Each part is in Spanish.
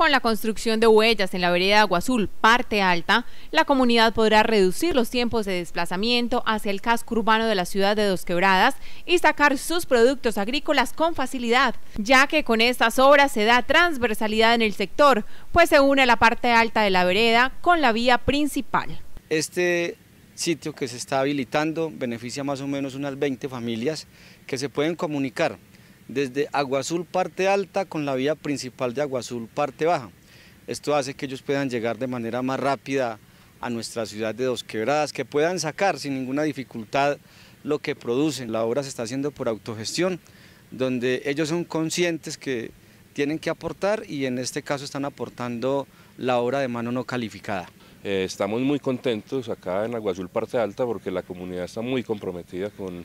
Con la construcción de huellas en la vereda Agua Azul, parte alta, la comunidad podrá reducir los tiempos de desplazamiento hacia el casco urbano de la ciudad de Dos Quebradas y sacar sus productos agrícolas con facilidad, ya que con estas obras se da transversalidad en el sector, pues se une la parte alta de la vereda con la vía principal. Este sitio que se está habilitando beneficia más o menos unas 20 familias que se pueden comunicar desde Agua Azul parte alta con la vía principal de Agua Azul parte baja. Esto hace que ellos puedan llegar de manera más rápida a nuestra ciudad de Dos Quebradas, que puedan sacar sin ninguna dificultad lo que producen. La obra se está haciendo por autogestión, donde ellos son conscientes que tienen que aportar y en este caso están aportando la obra de mano no calificada. Eh, estamos muy contentos acá en Agua Azul Parte Alta porque la comunidad está muy comprometida con,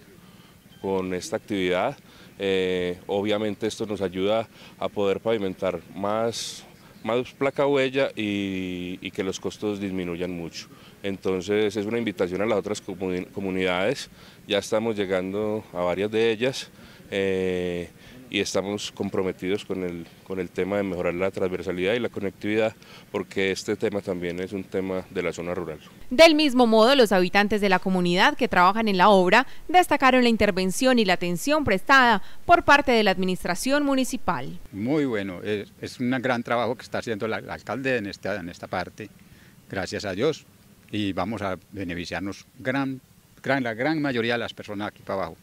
con esta actividad. Eh, obviamente esto nos ayuda a poder pavimentar más, más placa huella y, que los costos disminuyan mucho. Entonces es una invitación a las otras comunidades, ya estamos llegando a varias de ellas. Eh, y estamos comprometidos con el, con el tema de mejorar la transversalidad y la conectividad, porque este tema también es un tema de la zona rural. Del mismo modo, los habitantes de la comunidad que trabajan en la obra destacaron la intervención y la atención prestada por parte de la administración municipal. Muy bueno, es, un gran trabajo que está haciendo el alcalde en esta, en esta parte, gracias a Dios, y vamos a beneficiarnos gran, gran, la gran mayoría de las personas aquí para abajo.